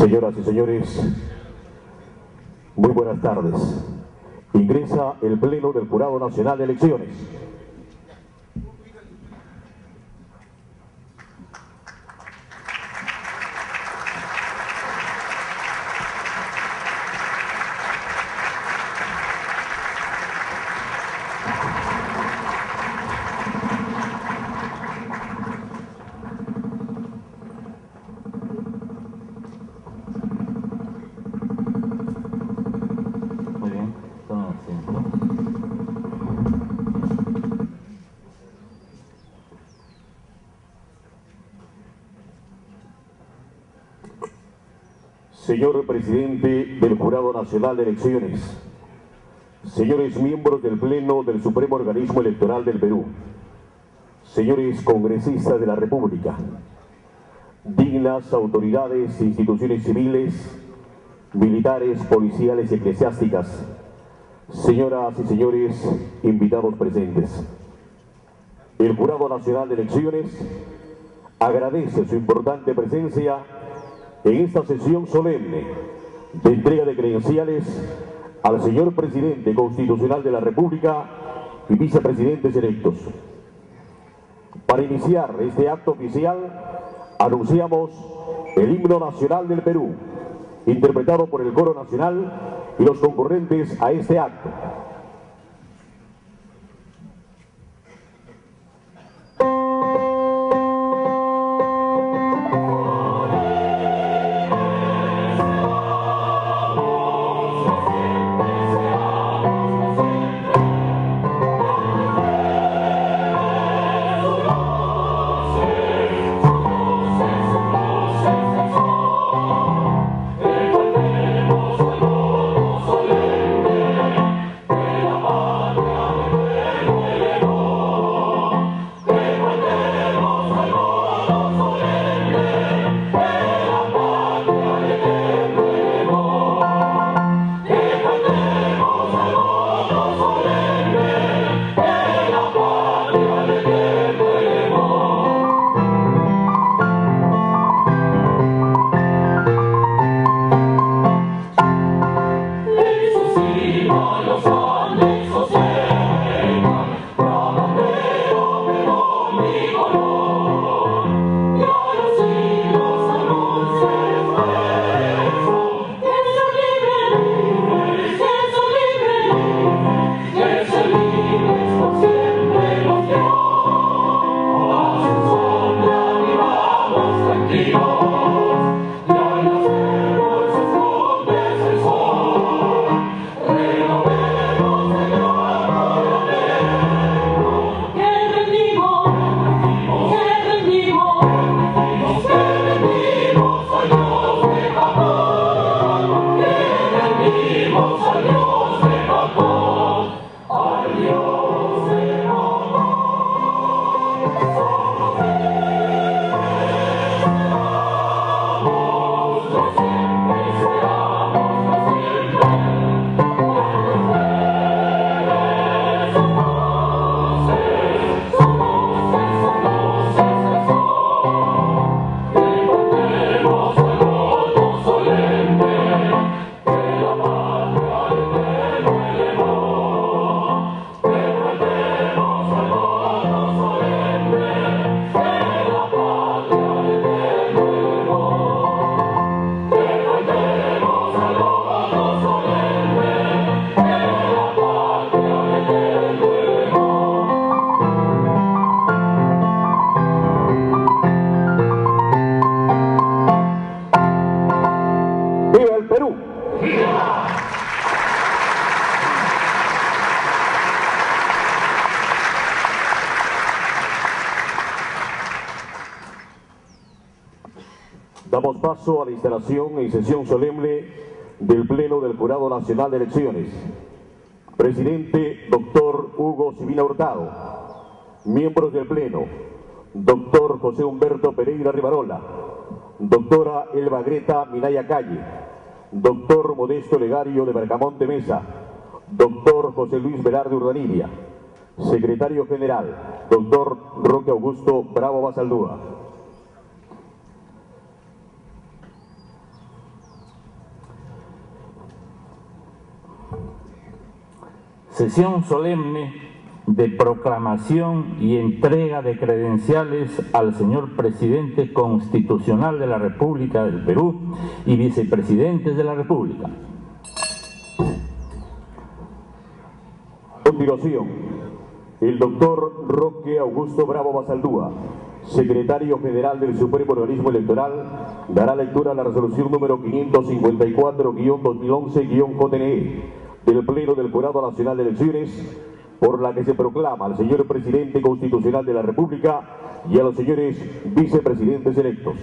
Señoras y señores, muy buenas tardes. Ingresa el Pleno del Jurado Nacional de Elecciones. Muy bien, tomen asiento. Señor Presidente del Jurado Nacional de Elecciones, señores miembros del Pleno del Supremo Organismo Electoral del Perú, señores congresistas de la República, dignas autoridades e instituciones civiles, militares, policiales y eclesiásticas, señoras y señores invitados presentes. El Jurado Nacional de Elecciones agradece su importante presencia en esta sesión solemne de entrega de credenciales al señor Presidente Constitucional de la República y vicepresidentes electos. Para iniciar este acto oficial, anunciamos el himno nacional del Perú, interpretado por el Coro Nacional y los concurrentes a este acto. Instalación en sesión solemne del Pleno del Jurado Nacional de Elecciones. Presidente, doctor Hugo Sibina Hurtado. Miembros del Pleno, doctor José Humberto Pereira Rivarola, doctora Elba Greta Minaya Calle, doctor Modesto Legario de Bergamonte Mesa, doctor José Luis Velarde Urdanibia, secretario general, doctor Roque Augusto Bravo Basaldúa. Sesión solemne de proclamación y entrega de credenciales al señor presidente constitucional de la República del Perú y vicepresidentes de la República. Continuación, el doctor Roque Augusto Bravo Basaldúa, secretario general del Supremo Organismo Electoral, dará lectura a la resolución número 554-2011-JNE del Pleno del Jurado Nacional de Elecciones, por la que se proclama al señor presidente constitucional de la República y a los señores vicepresidentes electos.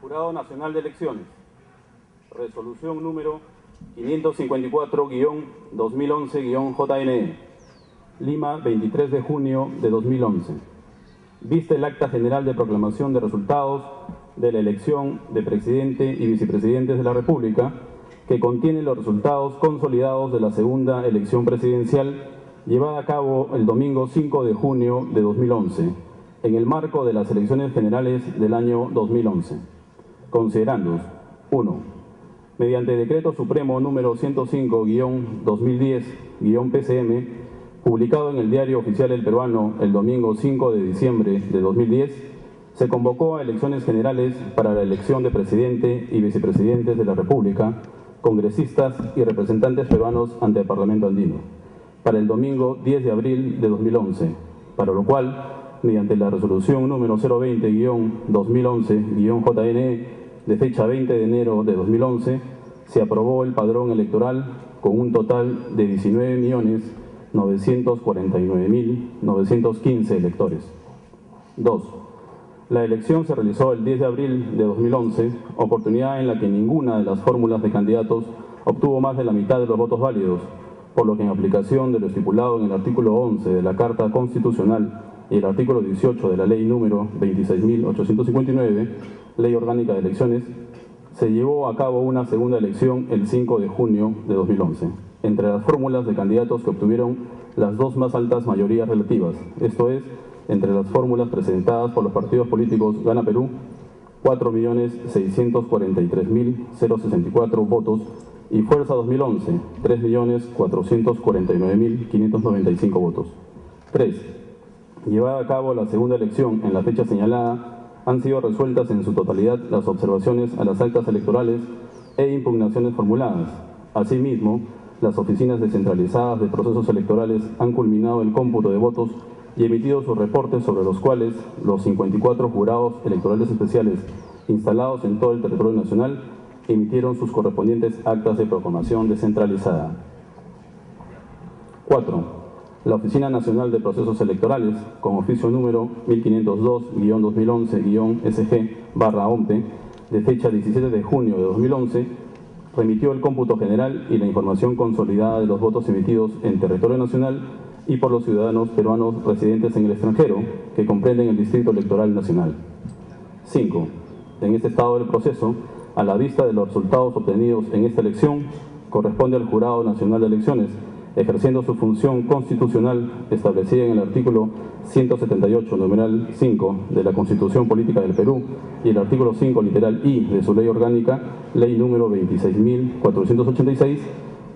Jurado Nacional de Elecciones. Resolución número 554-2011-JNE. Lima, 23 de junio de 2011. Viste el acta general de proclamación de resultados de la elección de presidente y vicepresidentes de la República, que contiene los resultados consolidados de la segunda elección presidencial llevada a cabo el domingo 5 de junio de 2011, en el marco de las elecciones generales del año 2011. Considerando 1. Mediante decreto supremo número 105-2010-PCM, publicado en el Diario Oficial El Peruano el domingo 5 de diciembre de 2010, se convocó a elecciones generales para la elección de presidente y vicepresidentes de la República, congresistas y representantes peruanos ante el Parlamento andino, para el domingo 10 de abril de 2011, para lo cual, mediante la resolución número 020-2011-JNE de fecha 20 de enero de 2011, se aprobó el padrón electoral con un total de 19.949.915 electores. 2 la elección se realizó el 10 de abril de 2011, oportunidad en la que ninguna de las fórmulas de candidatos obtuvo más de la mitad de los votos válidos, por lo que en aplicación de lo estipulado en el artículo 11 de la Carta Constitucional y el artículo 18 de la Ley número 26.859, Ley Orgánica de Elecciones, se llevó a cabo una segunda elección el 5 de junio de 2011, entre las fórmulas de candidatos que obtuvieron las dos más altas mayorías relativas, esto es, entre las fórmulas presentadas por los partidos políticos Gana Perú, 4.643.064 votos y Fuerza 2011, 3.449.595 votos. 3. Llevada a cabo la segunda elección en la fecha señalada, han sido resueltas en su totalidad las observaciones a las actas electorales e impugnaciones formuladas. Asimismo, las oficinas descentralizadas de procesos electorales han culminado el cómputo de votos y emitido sus reportes sobre los cuales los 54 jurados electorales especiales instalados en todo el territorio nacional emitieron sus correspondientes actas de proclamación descentralizada. 4. La Oficina Nacional de Procesos Electorales, con oficio número 1502-2011-SG-OMPE, de fecha 17 de junio de 2011, remitió el cómputo general y la información consolidada de los votos emitidos en territorio nacional y por los ciudadanos peruanos residentes en el extranjero, que comprenden el Distrito Electoral Nacional. 5. En este estado del proceso, a la vista de los resultados obtenidos en esta elección, corresponde al Jurado Nacional de Elecciones, ejerciendo su función constitucional establecida en el artículo 178, numeral 5 de la Constitución Política del Perú y el artículo 5, literal I de su ley orgánica, ley número 26.486,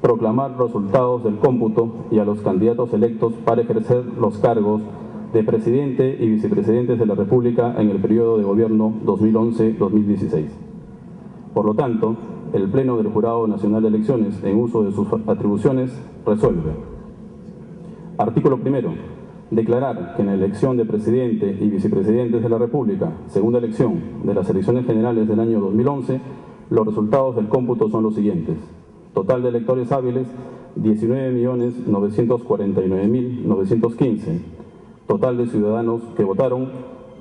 proclamar resultados del cómputo y a los candidatos electos para ejercer los cargos de presidente y vicepresidentes de la República en el periodo de gobierno 2011-2016. Por lo tanto, el Pleno del Jurado Nacional de Elecciones, en uso de sus atribuciones, resuelve. Artículo primero. Declarar que en la elección de presidente y vicepresidentes de la República, segunda elección de las elecciones generales del año 2011, los resultados del cómputo son los siguientes. Total de electores hábiles, 19.949.915. Total de ciudadanos que votaron,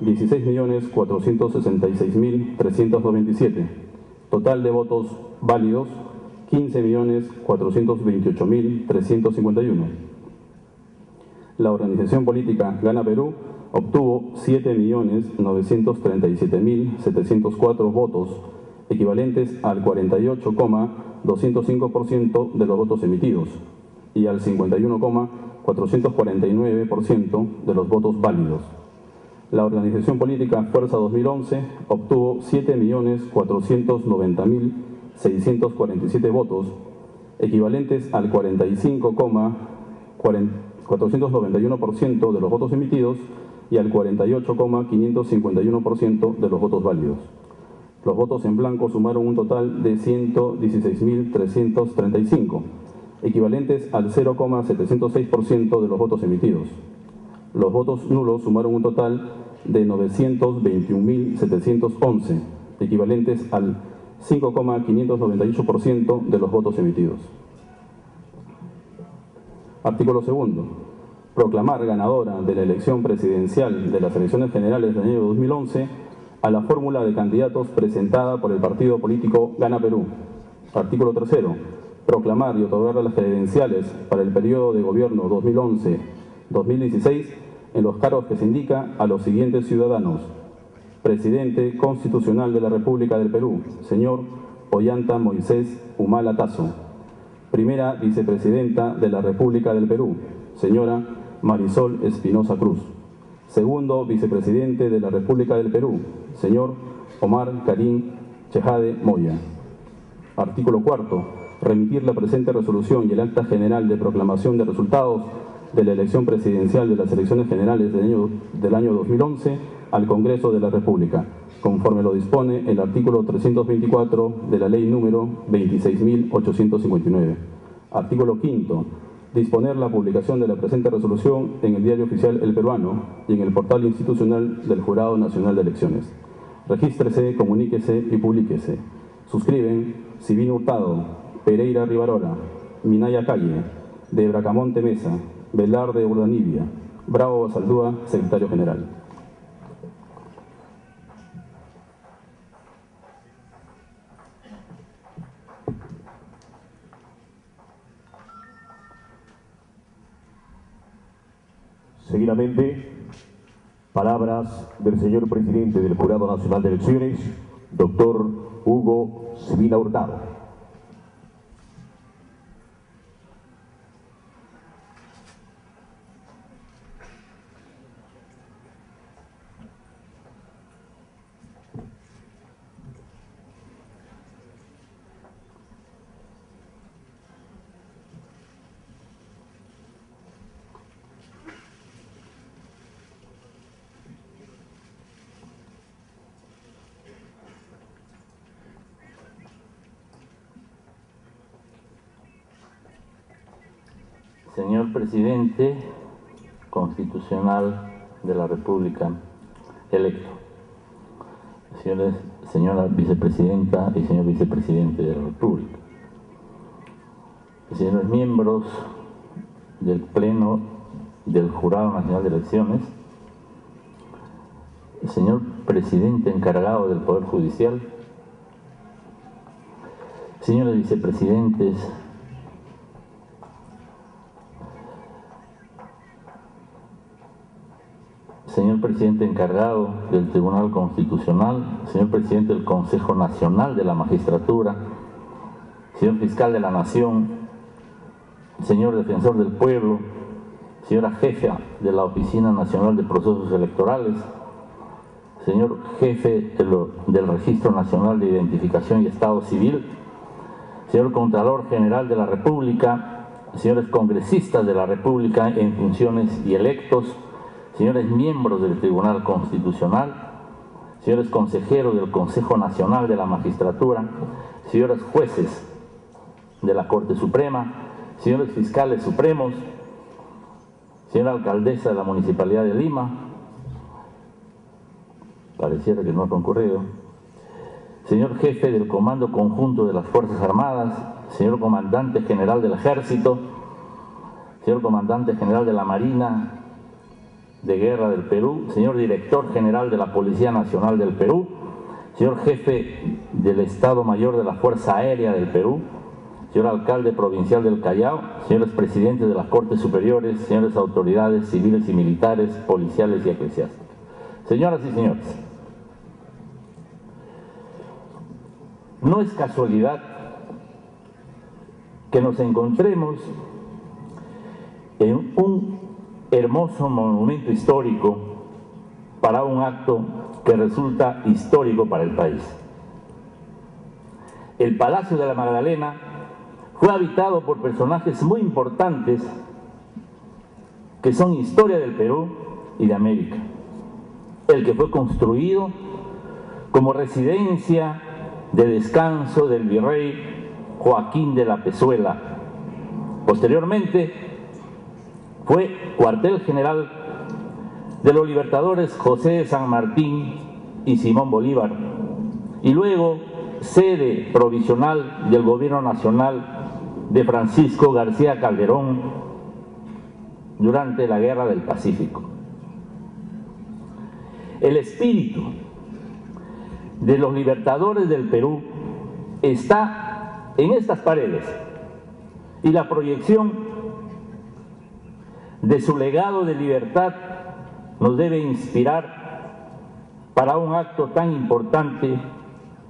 16.466.397. Total de votos válidos, 15.428.351. La organización política Gana Perú obtuvo 7.937.704 votos, equivalentes al 48,205% de los votos emitidos y al 51,449% de los votos válidos. La organización política Fuerza 2011 obtuvo 7.490.647 votos, equivalentes al 45,491% de los votos emitidos y al 48,551% de los votos válidos. Los votos en blanco sumaron un total de 116.335, equivalentes al 0,706% de los votos emitidos. Los votos nulos sumaron un total de 921.711, equivalentes al 5,598% de los votos emitidos. Artículo segundo. Proclamar ganadora de la elección presidencial de las elecciones generales del año 2011 a la fórmula de candidatos presentada por el partido político Gana Perú. Artículo tercero. Proclamar y otorgar las credenciales para el periodo de gobierno 2011-2016 en los cargos que se indica a los siguientes ciudadanos. Presidente Constitucional de la República del Perú, señor Ollanta Moisés Humala Tazo. Primera Vicepresidenta de la República del Perú, señora Marisol Espinosa Cruz. Segundo Vicepresidente de la República del Perú, señor Omar Karim Chejade Moya. Artículo cuarto. Remitir la presente resolución y el acta general de proclamación de resultados de la elección presidencial de las elecciones generales del año, del año 2011 al Congreso de la República, conforme lo dispone el artículo 324 de la ley número 26.859. Artículo quinto. Disponer la publicación de la presente resolución en el diario oficial El Peruano y en el portal institucional del Jurado Nacional de Elecciones. Regístrese, comuníquese y publíquese. Suscriben Sivino Hurtado, Pereira Rivarola, Minaya Calle, de Bracamonte Mesa, Velarde Urdanibia, Bravo Basaldúa, secretario general. Seguidamente, palabras del señor presidente del Jurado Nacional de Elecciones, doctor Hugo Sibina Hurtado. Señor Presidente Constitucional de la República electo, señores, señora Vicepresidenta y señor Vicepresidente de la República, señores miembros del Pleno del Jurado Nacional de Elecciones, señor Presidente encargado del Poder Judicial, señores vicepresidentes señor presidente encargado del Tribunal Constitucional, señor presidente del Consejo Nacional de la Magistratura, señor fiscal de la Nación, señor defensor del pueblo, señora jefa de la Oficina Nacional de Procesos Electorales, señor jefe del Registro Nacional de Identificación y Estado Civil, señor Contralor General de la República, señores congresistas de la República en funciones y electos, señores miembros del Tribunal Constitucional, señores consejeros del Consejo Nacional de la Magistratura, señores jueces de la Corte Suprema, señores fiscales supremos, señora alcaldesa de la Municipalidad de Lima, pareciera que no ha concurrido, señor jefe del Comando Conjunto de las Fuerzas Armadas, señor comandante general del Ejército, señor comandante general de la Marina, de Guerra del Perú, señor director general de la Policía Nacional del Perú, señor jefe del Estado Mayor de la Fuerza Aérea del Perú, señor alcalde provincial del Callao, señores presidentes de las Cortes Superiores, señores autoridades civiles y militares, policiales y eclesiásticas. Señoras y señores, no es casualidad que nos encontremos en un hermoso monumento histórico para un acto que resulta histórico para el país. El Palacio de la Magdalena fue habitado por personajes muy importantes que son historia del Perú y de América. El que fue construido como residencia de descanso del virrey Joaquín de la Pezuela. Posteriormente fue cuartel general de los libertadores José de San Martín y Simón Bolívar, y luego sede provisional del gobierno nacional de Francisco García Calderón durante la Guerra del Pacífico. El espíritu de los libertadores del Perú está en estas paredes y la proyección de su legado de libertad nos debe inspirar para un acto tan importante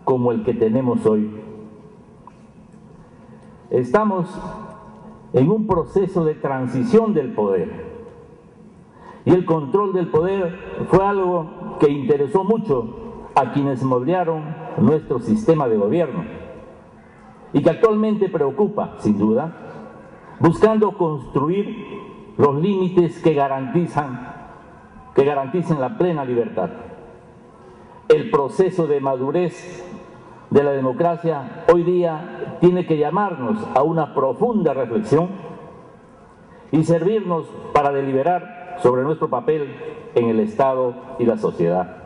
como el que tenemos hoy. Estamos en un proceso de transición del poder y el control del poder fue algo que interesó mucho a quienes moldearon nuestro sistema de gobierno y que actualmente preocupa, sin duda, buscando construir los límites que garantizan que garanticen la plena libertad. El proceso de madurez de la democracia hoy día tiene que llamarnos a una profunda reflexión y servirnos para deliberar sobre nuestro papel en el Estado y la sociedad.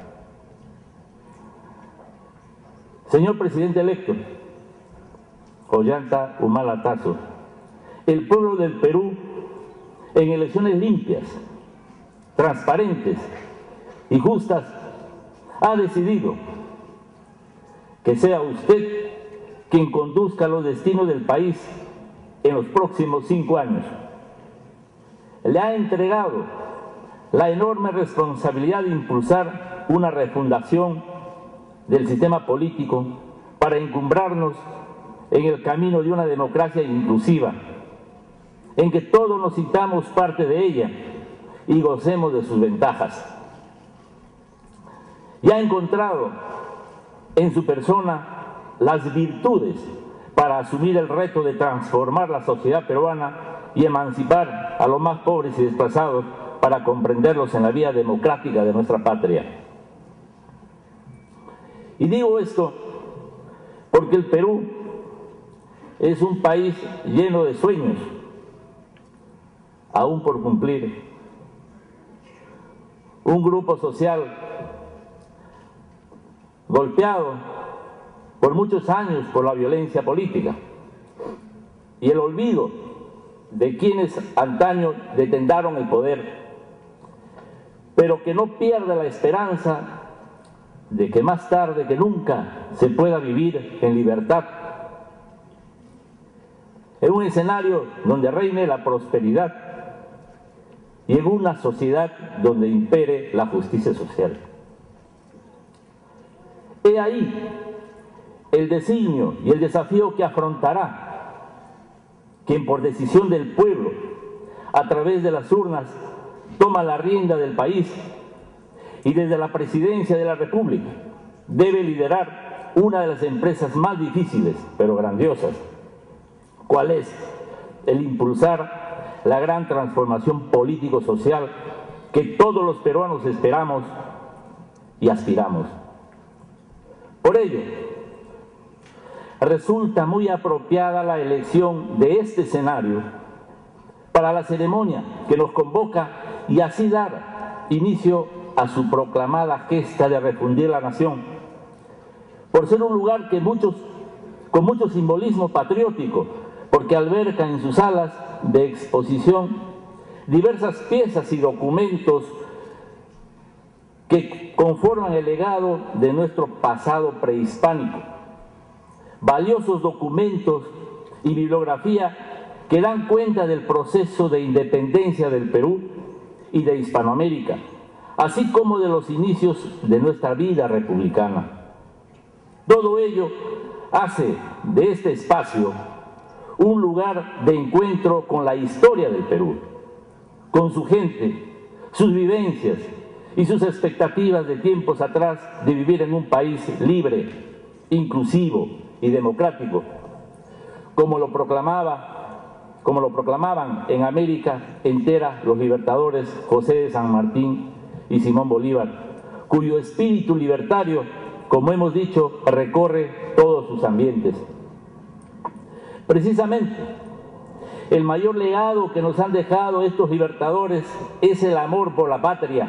Señor presidente electo, Ollanta Humala Tazo, el pueblo del Perú en elecciones limpias transparentes y justas, ha decidido que sea usted quien conduzca los destinos del país en los próximos cinco años. Le ha entregado la enorme responsabilidad de impulsar una refundación del sistema político para encumbrarnos en el camino de una democracia inclusiva, en que todos nos sintamos parte de ella y gocemos de sus ventajas. Y ha encontrado en su persona las virtudes para asumir el reto de transformar la sociedad peruana y emancipar a los más pobres y desplazados para comprenderlos en la vía democrática de nuestra patria. Y digo esto porque el Perú es un país lleno de sueños, aún por cumplir. Un grupo social golpeado por muchos años por la violencia política y el olvido de quienes antaño detendaron el poder, pero que no pierda la esperanza de que más tarde que nunca se pueda vivir en libertad, en un escenario donde reine la prosperidad y en una sociedad donde impere la justicia social. He ahí el designio y el desafío que afrontará quien por decisión del pueblo, a través de las urnas, toma la rienda del país y desde la presidencia de la República debe liderar una de las empresas más difíciles, pero grandiosas. ¿Cuál es? El impulsar la gran transformación político-social que todos los peruanos esperamos y aspiramos. Por ello, resulta muy apropiada la elección de este escenario para la ceremonia que nos convoca y así dar inicio a su proclamada gesta de refundir la nación, por ser un lugar que muchos, con mucho simbolismo patriótico, porque alberga en sus alas de exposición diversas piezas y documentos que conforman el legado de nuestro pasado prehispánico. Valiosos documentos y bibliografía que dan cuenta del proceso de independencia del Perú y de Hispanoamérica, así como de los inicios de nuestra vida republicana. Todo ello hace de este espacio un lugar de encuentro con la historia del Perú, con su gente, sus vivencias y sus expectativas de tiempos atrás de vivir en un país libre, inclusivo y democrático, como lo proclamaba como lo proclamaban en América entera los libertadores José de San Martín y Simón Bolívar, cuyo espíritu libertario, como hemos dicho, recorre todos sus ambientes. Precisamente, el mayor legado que nos han dejado estos libertadores es el amor por la patria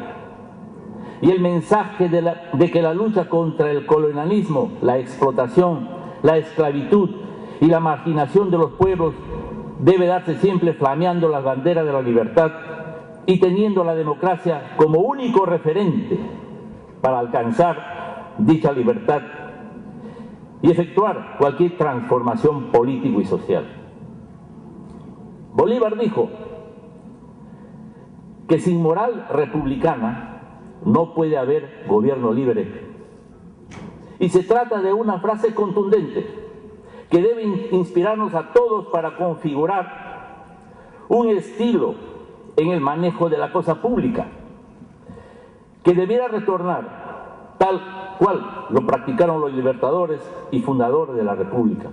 y el mensaje de, que la lucha contra el colonialismo, la explotación, la esclavitud y la marginación de los pueblos debe darse siempre flameando las banderas de la libertad y teniendo la democracia como único referente para alcanzar dicha libertad y efectuar cualquier transformación político y social. Bolívar dijo que sin moral republicana no puede haber gobierno libre. Y se trata de una frase contundente que debe inspirarnos a todos para configurar un estilo en el manejo de la cosa pública, que debiera retornar tal cual lo practicaron los libertadores y fundadores de la República.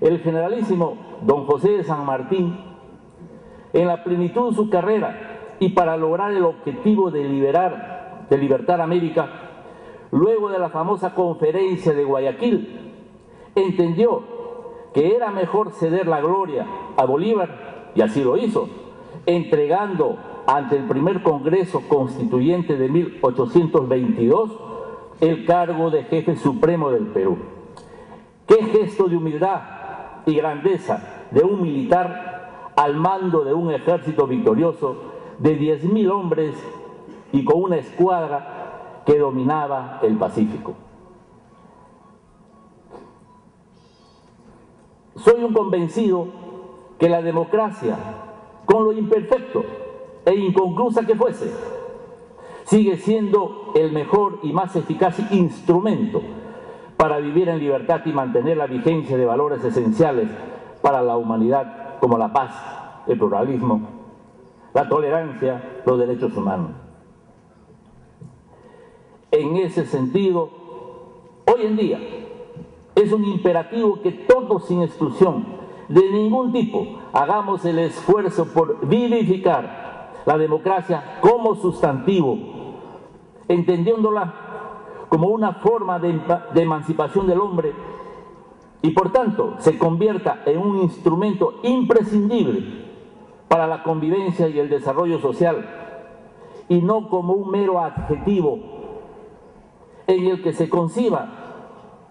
El generalísimo don José de San Martín, en la plenitud de su carrera y para lograr el objetivo de liberar, de libertar América, luego de la famosa conferencia de Guayaquil, entendió que era mejor ceder la gloria a Bolívar, y así lo hizo, entregando ante el primer Congreso Constituyente de 1822 el cargo de jefe supremo del Perú. Qué gesto de humildad y grandeza de un militar al mando de un ejército victorioso de 10.000 hombres y con una escuadra que dominaba el Pacífico. Soy un convencido que la democracia, con lo imperfecto e inconclusa que fuese, sigue siendo el mejor y más eficaz instrumento para vivir en libertad y mantener la vigencia de valores esenciales para la humanidad como la paz, el pluralismo, la tolerancia, los derechos humanos. En ese sentido, hoy en día, es un imperativo que todos sin exclusión, de ningún tipo, hagamos el esfuerzo por vivificar la democracia como sustantivo, entendiéndola como una forma de, de emancipación del hombre y por tanto se convierta en un instrumento imprescindible para la convivencia y el desarrollo social y no como un mero adjetivo en el que se conciba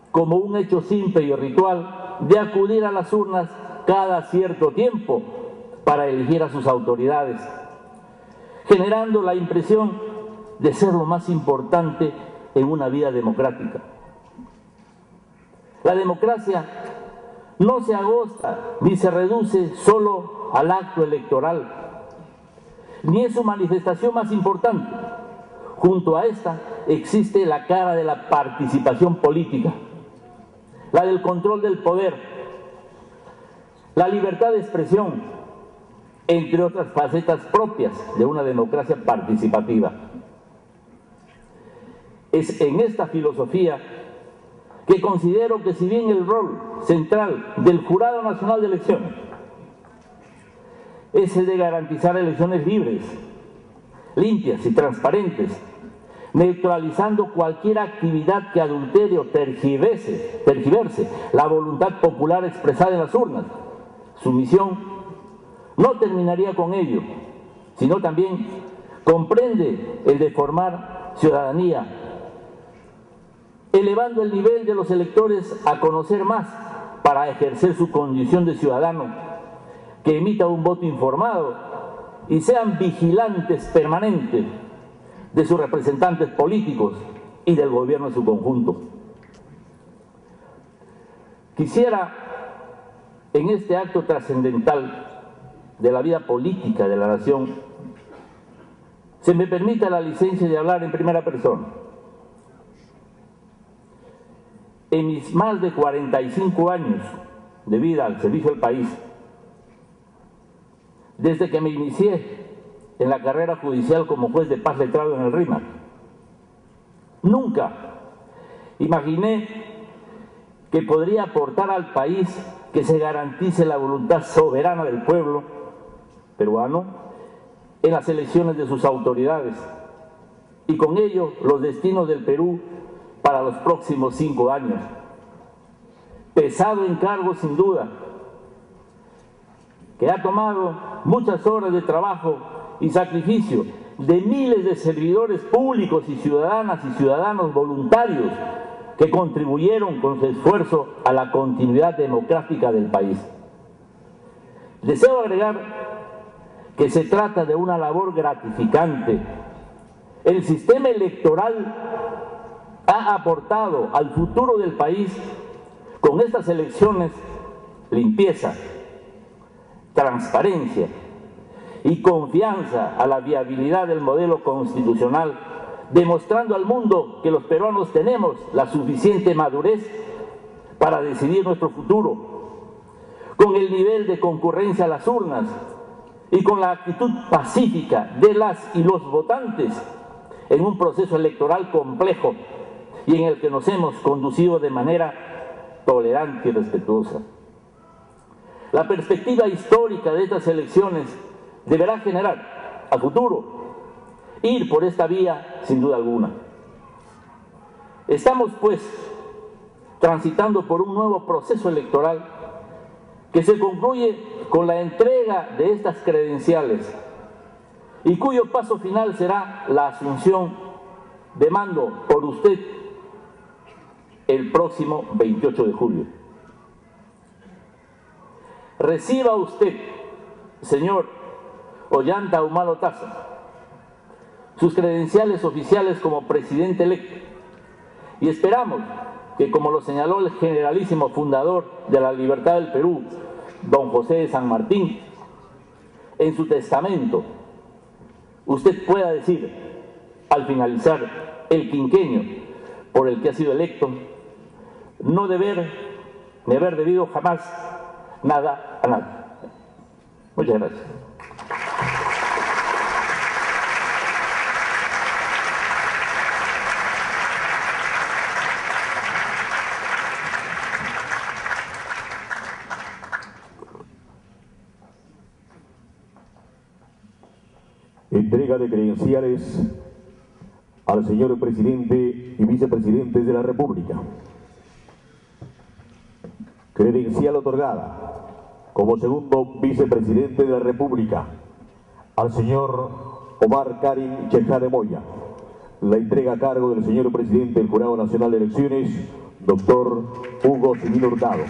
como un hecho simple y ritual de acudir a las urnas cada cierto tiempo para elegir a sus autoridades, generando la impresión de ser lo más importante en una vida democrática. La democracia no se agosta ni se reduce solo al acto electoral, ni es su manifestación más importante. Junto a esta existe la cara de la participación política la del control del poder, la libertad de expresión, entre otras facetas propias de una democracia participativa. Es en esta filosofía que considero que si bien el rol central del Jurado Nacional de Elecciones es el de garantizar elecciones libres, limpias y transparentes, neutralizando cualquier actividad que adultere o tergiverse, la voluntad popular expresada en las urnas. Su misión no terminaría con ello, sino también comprende el de formar ciudadanía, elevando el nivel de los electores a conocer más para ejercer su condición de ciudadano, que emita un voto informado y sean vigilantes permanentes de sus representantes políticos y del gobierno en su conjunto. Quisiera, en este acto trascendental de la vida política de la nación, se me permita la licencia de hablar en primera persona. En mis más de 45 años de vida al servicio del país, desde que me inicié en la carrera judicial como juez de paz letrado en el RIMAC. Nunca imaginé que podría aportar al país que se garantice la voluntad soberana del pueblo peruano en las elecciones de sus autoridades y con ello los destinos del Perú para los próximos cinco años. Pesado encargo sin duda, que ha tomado muchas horas de trabajo y sacrificio de miles de servidores públicos y ciudadanas y ciudadanos voluntarios que contribuyeron con su esfuerzo a la continuidad democrática del país. Deseo agregar que se trata de una labor gratificante. El sistema electoral ha aportado al futuro del país con estas elecciones limpieza, transparencia y confianza a la viabilidad del modelo constitucional, demostrando al mundo que los peruanos tenemos la suficiente madurez para decidir nuestro futuro, con el nivel de concurrencia a las urnas y con la actitud pacífica de las y los votantes en un proceso electoral complejo y en el que nos hemos conducido de manera tolerante y respetuosa. La perspectiva histórica de estas elecciones deberá generar a futuro ir por esta vía sin duda alguna. Estamos pues transitando por un nuevo proceso electoral que se concluye con la entrega de estas credenciales y cuyo paso final será la asunción de mando por usted el próximo 28 de julio. Reciba usted, señor Ollanta Humalo Taza, sus credenciales oficiales como presidente electo y esperamos que, como lo señaló el generalísimo fundador de la libertad del Perú, don José de San Martín, en su testamento, usted pueda decir, al finalizar el quinquenio por el que ha sido electo, no deber ni haber debido jamás nada a nadie. Muchas gracias. Entrega de credenciales al señor presidente y vicepresidentes de la República. Credencial otorgada como segundo vicepresidente de la República al señor Omar Karim Chejade Moya. La entrega a cargo del señor presidente del Jurado Nacional de Elecciones, doctor Hugo Civil Hurtado.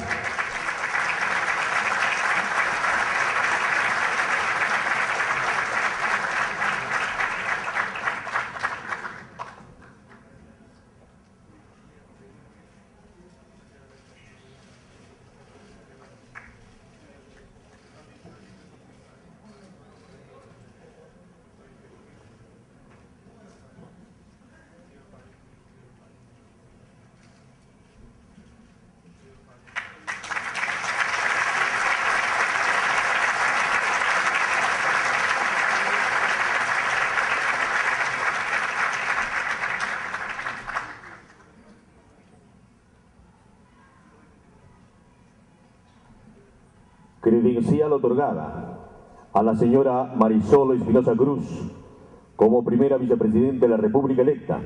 credencial otorgada a la señora Marisol Espinosa Cruz como primera vicepresidenta de la República electa.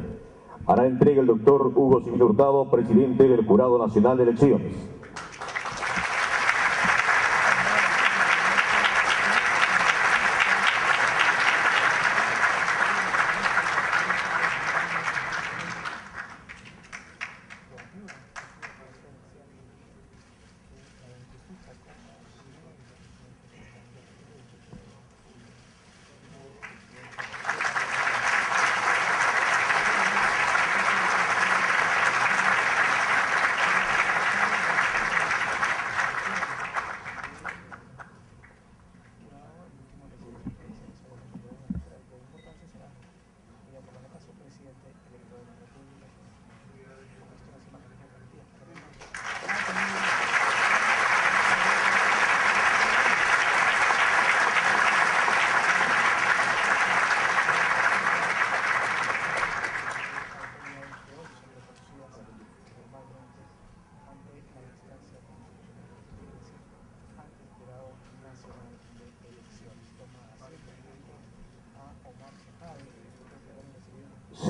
Hará entrega el doctor Hugo Civil Hurtado, presidente del Jurado Nacional de Elecciones.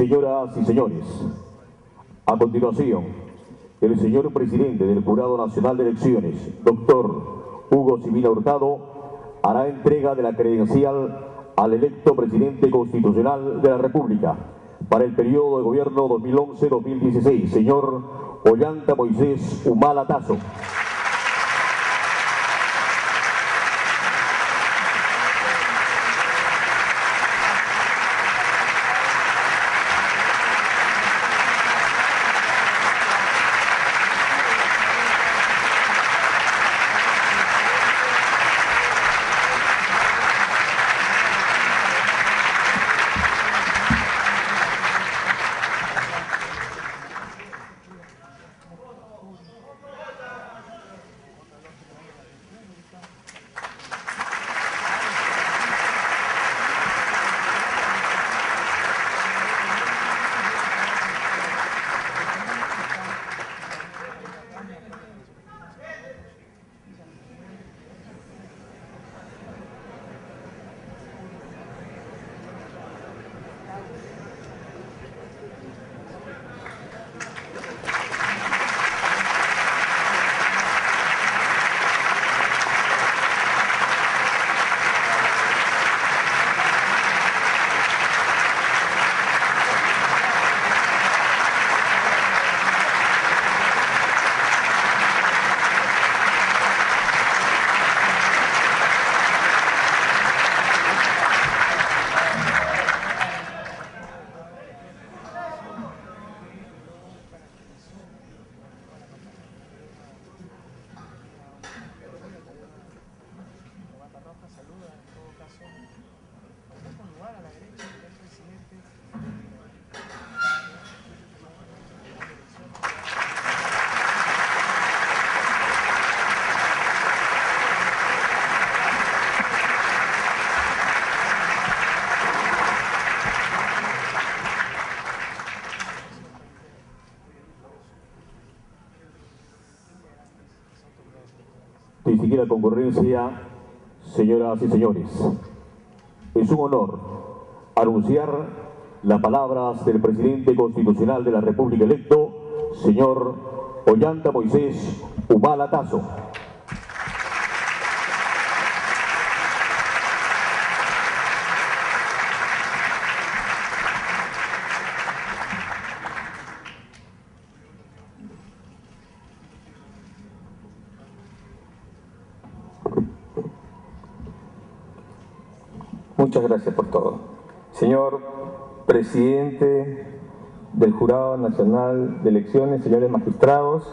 Señoras y señores, a continuación, el señor presidente del Jurado Nacional de Elecciones, doctor Hugo Sibila Hurtado, hará entrega de la credencial al electo presidente constitucional de la República para el periodo de gobierno 2011-2016, señor Ollanta Moisés Humala Tazo. Distinguida concurrencia, señoras y señores, es un honor anunciar las palabras del presidente constitucional de la República electo, señor Ollanta Moisés Humala Tazo. Muchas gracias por todo. Señor presidente del Jurado Nacional de Elecciones, señores magistrados,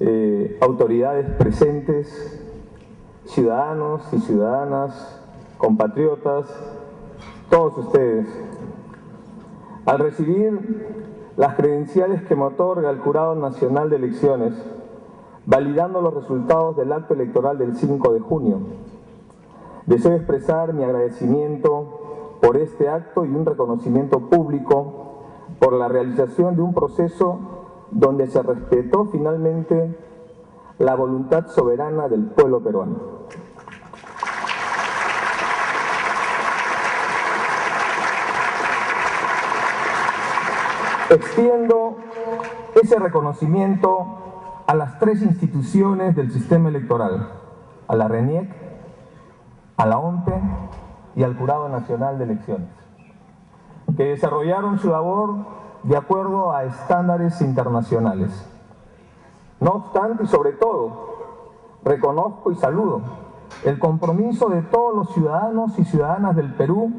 eh, autoridades presentes, ciudadanos y ciudadanas, compatriotas, todos ustedes, al recibir las credenciales que me otorga el Jurado Nacional de Elecciones, validando los resultados del acto electoral del 5 de junio, Deseo expresar mi agradecimiento por este acto y un reconocimiento público por la realización de un proceso donde se respetó finalmente la voluntad soberana del pueblo peruano. Extiendo ese reconocimiento a las tres instituciones del sistema electoral, a la RENIEC, a la OMPE y al Jurado Nacional de Elecciones, que desarrollaron su labor de acuerdo a estándares internacionales. No obstante y sobre todo, reconozco y saludo el compromiso de todos los ciudadanos y ciudadanas del Perú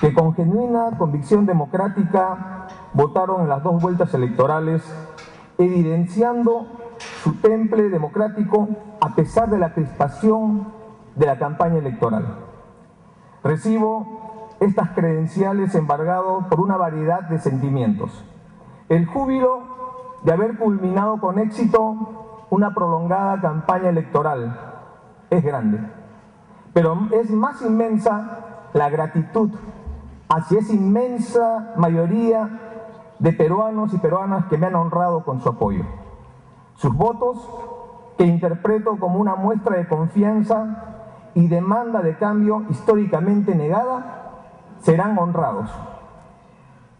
que con genuina convicción democrática votaron en las dos vueltas electorales, evidenciando su temple democrático a pesar de la crispación de la campaña electoral. Recibo estas credenciales embargado por una variedad de sentimientos. El júbilo de haber culminado con éxito una prolongada campaña electoral es grande, pero es más inmensa la gratitud hacia esa inmensa mayoría de peruanos y peruanas que me han honrado con su apoyo. Sus votos, que interpreto como una muestra de confianza y demanda de cambio históricamente negada serán honrados.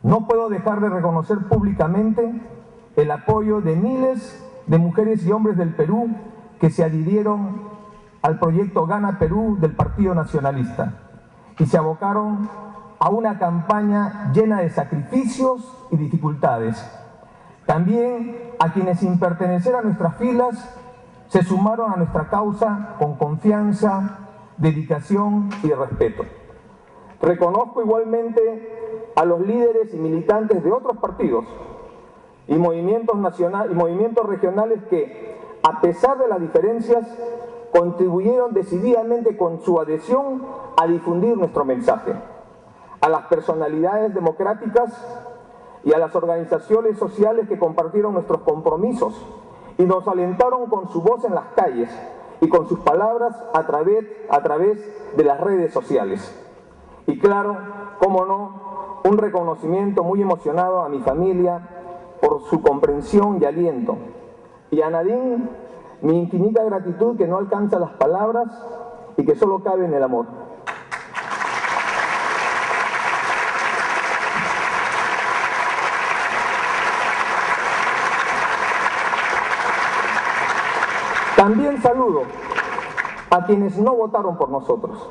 No puedo dejar de reconocer públicamente el apoyo de miles de mujeres y hombres del Perú que se adhirieron al proyecto Gana Perú del Partido Nacionalista y se abocaron a una campaña llena de sacrificios y dificultades. También a quienes sin pertenecer a nuestras filas se sumaron a nuestra causa con confianza, dedicación y respeto. Reconozco igualmente a los líderes y militantes de otros partidos y movimientos, nacionales y movimientos regionales que, a pesar de las diferencias, contribuyeron decididamente con su adhesión a difundir nuestro mensaje. A las personalidades democráticas y a las organizaciones sociales que compartieron nuestros compromisos y nos alentaron con su voz en las calles y con sus palabras a través, a través de las redes sociales. Y claro, cómo no, un reconocimiento muy emocionado a mi familia por su comprensión y aliento. Y a Nadine, mi infinita gratitud que no alcanza las palabras y que solo cabe en el amor. También saludo a quienes no votaron por nosotros.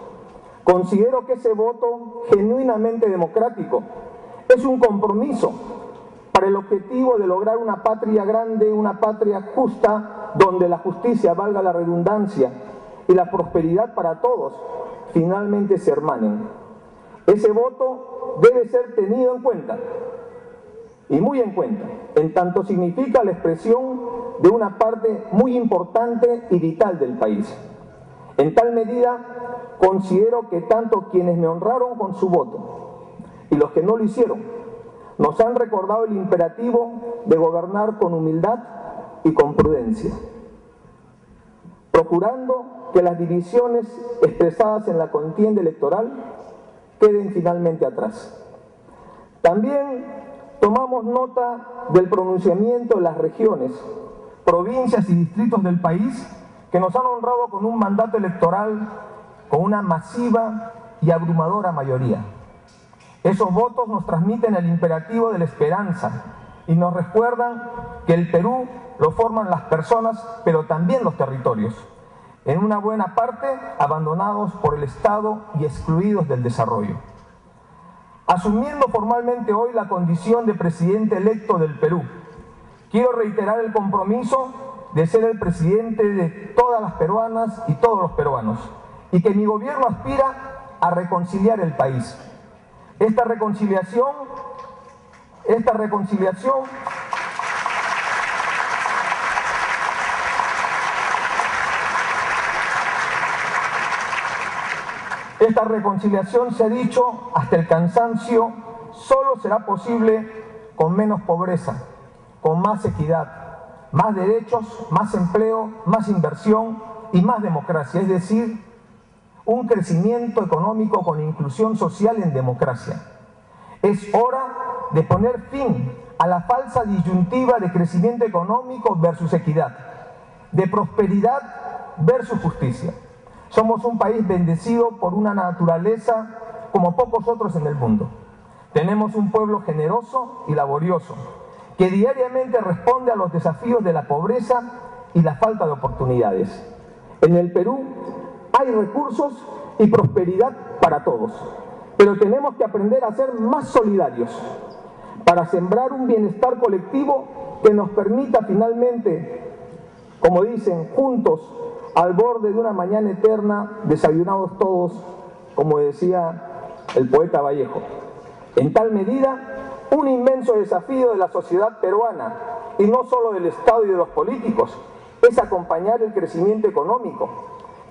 Considero que ese voto genuinamente democrático es un compromiso para el objetivo de lograr una patria grande, una patria justa, donde la justicia, valga la redundancia, y la prosperidad para todos finalmente se hermanen. Ese voto debe ser tenido en cuenta, y muy en cuenta, en tanto significa la expresión de una parte muy importante y vital del país. En tal medida, considero que tanto quienes me honraron con su voto y los que no lo hicieron, nos han recordado el imperativo de gobernar con humildad y con prudencia, procurando que las divisiones expresadas en la contienda electoral queden finalmente atrás. También tomamos nota del pronunciamiento de las regiones, provincias y distritos del país que nos han honrado con un mandato electoral con una masiva y abrumadora mayoría. Esos votos nos transmiten el imperativo de la esperanza y nos recuerdan que el Perú lo forman las personas, pero también los territorios, en una buena parte abandonados por el Estado y excluidos del desarrollo. Asumiendo formalmente hoy la condición de presidente electo del Perú, quiero reiterar el compromiso de ser el presidente de todas las peruanas y todos los peruanos, y que mi gobierno aspira a reconciliar el país. Esta reconciliación, esta reconciliación Esta reconciliación, se ha dicho hasta el cansancio, solo será posible con menos pobreza, con más equidad, más derechos, más empleo, más inversión y más democracia, es decir, un crecimiento económico con inclusión social en democracia. Es hora de poner fin a la falsa disyuntiva de crecimiento económico versus equidad, de prosperidad versus justicia. Somos un país bendecido por una naturaleza como pocos otros en el mundo. Tenemos un pueblo generoso y laborioso, que diariamente responde a los desafíos de la pobreza y la falta de oportunidades. En el Perú hay recursos y prosperidad para todos, pero tenemos que aprender a ser más solidarios para sembrar un bienestar colectivo que nos permita finalmente, como dicen, juntos al borde de una mañana eterna, desayunados todos, como decía el poeta Vallejo. En tal medida, un inmenso desafío de la sociedad peruana, y no solo del Estado y de los políticos, es acompañar el crecimiento económico,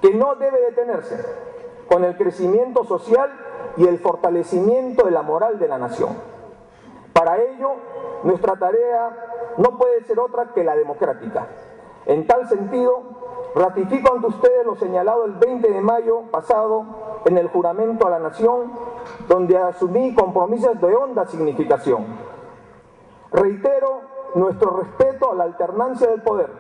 que no debe detenerse, con el crecimiento social y el fortalecimiento de la moral de la nación. Para ello, nuestra tarea no puede ser otra que la democrática. En tal sentido, Ratifico ante ustedes lo señalado el 20 de mayo pasado en el juramento a la nación, donde asumí compromisos de honda significación. Reitero nuestro respeto a la alternancia del poder,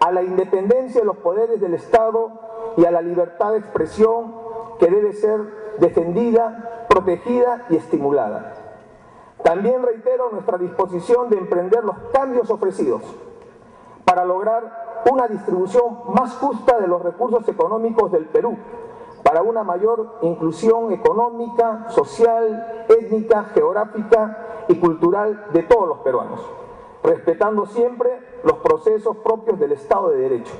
a la independencia de los poderes del Estado y a la libertad de expresión que debe ser defendida, protegida y estimulada. También reitero nuestra disposición de emprender los cambios ofrecidos para lograr una distribución más justa de los recursos económicos del Perú, para una mayor inclusión económica, social, étnica, geográfica y cultural de todos los peruanos, respetando siempre los procesos propios del Estado de Derecho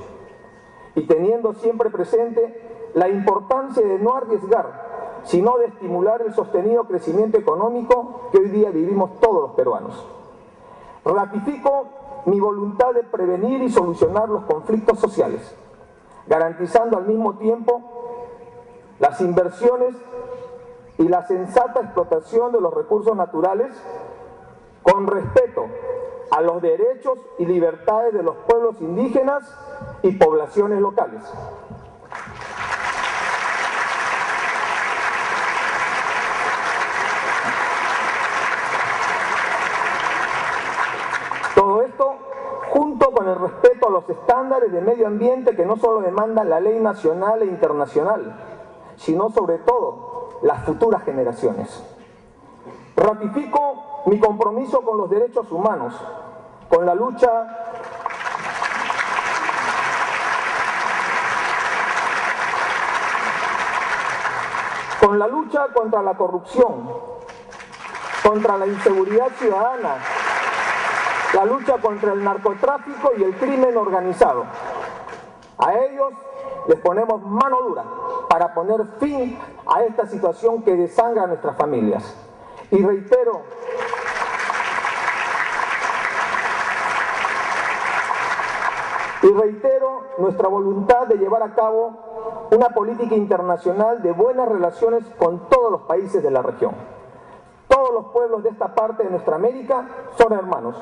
y teniendo siempre presente la importancia de no arriesgar, sino de estimular el sostenido crecimiento económico que hoy día vivimos todos los peruanos. Ratifico mi voluntad de prevenir y solucionar los conflictos sociales, garantizando al mismo tiempo las inversiones y la sensata explotación de los recursos naturales con respeto a los derechos y libertades de los pueblos indígenas y poblaciones locales. Todo esto junto con el respeto a los estándares de medio ambiente que no solo demandan la ley nacional e internacional, sino sobre todo las futuras generaciones. Ratifico mi compromiso con los derechos humanos, con la lucha con la lucha contra la corrupción, contra la inseguridad ciudadana, la lucha contra el narcotráfico y el crimen organizado. A ellos les ponemos mano dura para poner fin a esta situación que desangra a nuestras familias. Y reitero, y reitero nuestra voluntad de llevar a cabo una política internacional de buenas relaciones con todos los países de la región. Todos los pueblos de esta parte de nuestra América son hermanos,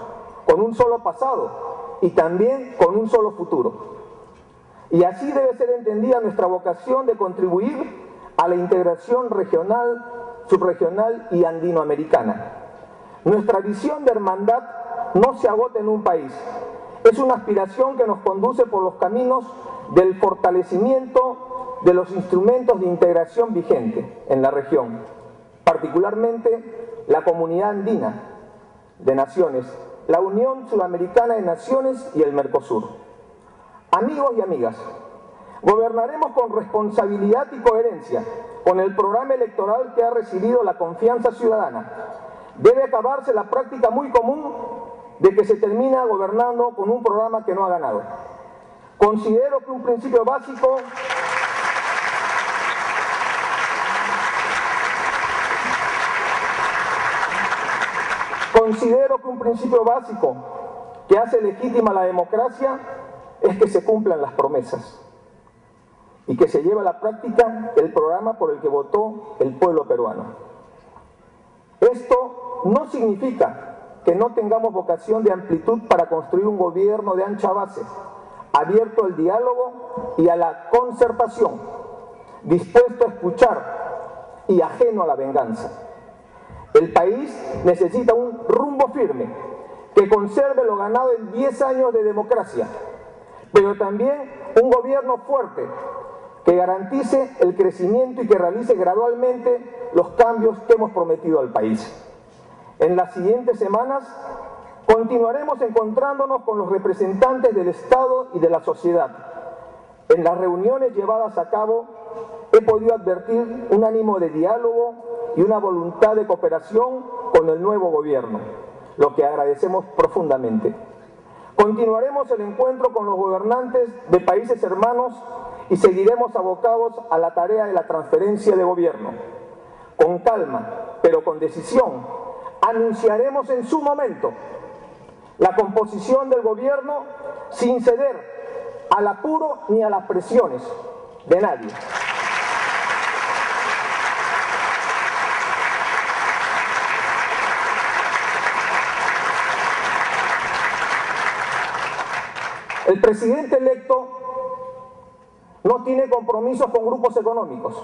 con un solo pasado y también con un solo futuro. Y así debe ser entendida nuestra vocación de contribuir a la integración regional, subregional y andinoamericana. Nuestra visión de hermandad no se agota en un país. Es una aspiración que nos conduce por los caminos del fortalecimiento de los instrumentos de integración vigente en la región, particularmente la comunidad andina de naciones, la Unión Sudamericana de Naciones y el Mercosur. Amigos y amigas, gobernaremos con responsabilidad y coherencia con el programa electoral que ha recibido la confianza ciudadana. Debe acabarse la práctica muy común de que se termina gobernando con un programa que no ha ganado. Considero que un principio básico Considero que un principio básico que hace legítima la democracia es que se cumplan las promesas y que se lleve a la práctica el programa por el que votó el pueblo peruano. Esto no significa que no tengamos vocación de amplitud para construir un gobierno de ancha base, abierto al diálogo y a la concertación, dispuesto a escuchar y ajeno a la venganza. El país necesita un rumbo firme que conserve lo ganado en 10 años de democracia, pero también un gobierno fuerte que garantice el crecimiento y que realice gradualmente los cambios que hemos prometido al país. En las siguientes semanas continuaremos encontrándonos con los representantes del Estado y de la sociedad. En las reuniones llevadas a cabo he podido advertir un ánimo de diálogo y una voluntad de cooperación con el nuevo gobierno, lo que agradecemos profundamente. Continuaremos el encuentro con los gobernantes de países hermanos y seguiremos abocados a la tarea de la transferencia de gobierno. Con calma, pero con decisión, anunciaremos en su momento la composición del gobierno sin ceder al apuro ni a las presiones de nadie. El presidente electo no tiene compromisos con grupos económicos.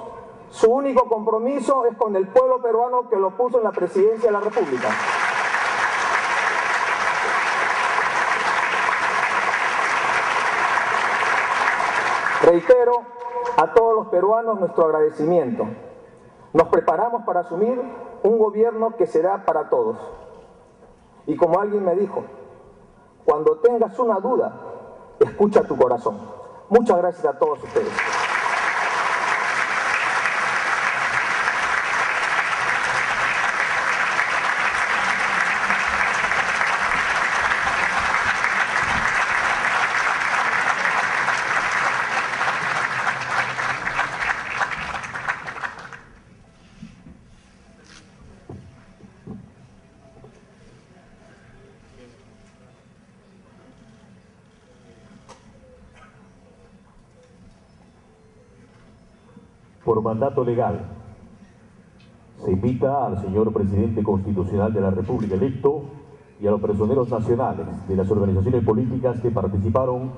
Su único compromiso es con el pueblo peruano que lo puso en la presidencia de la República. Reitero a todos los peruanos nuestro agradecimiento. Nos preparamos para asumir un gobierno que será para todos. Y como alguien me dijo, cuando tengas una duda, escucha tu corazón. Muchas gracias a todos ustedes. Por mandato legal, se invita al señor presidente constitucional de la República electo y a los personeros nacionales de las organizaciones políticas que participaron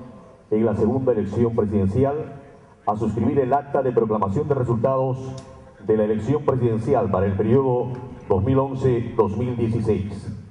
en la segunda elección presidencial a suscribir el acta de proclamación de resultados de la elección presidencial para el periodo 2011-2016.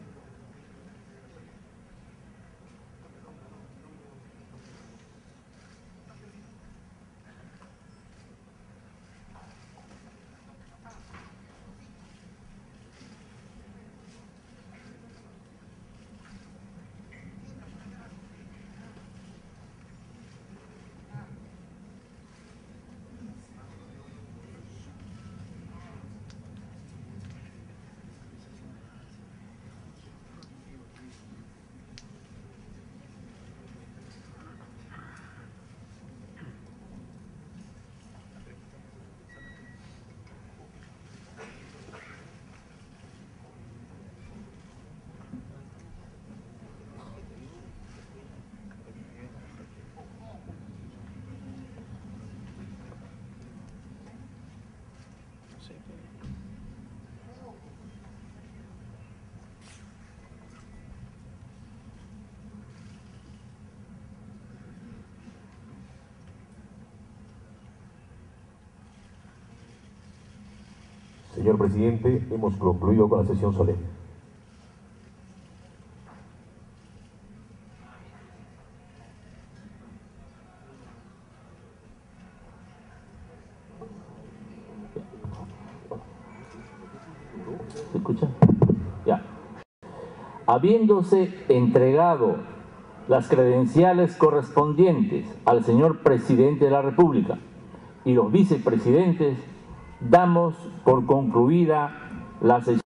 Señor presidente, hemos concluido con la sesión solemne. ¿Se escucha? Ya. Habiéndose entregado las credenciales correspondientes al señor presidente de la República y los vicepresidentes, damos por concluida la sesión.